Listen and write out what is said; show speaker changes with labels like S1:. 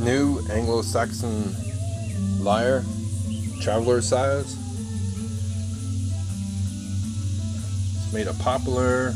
S1: new Anglo-Saxon lyre, traveler size. It's made of poplar,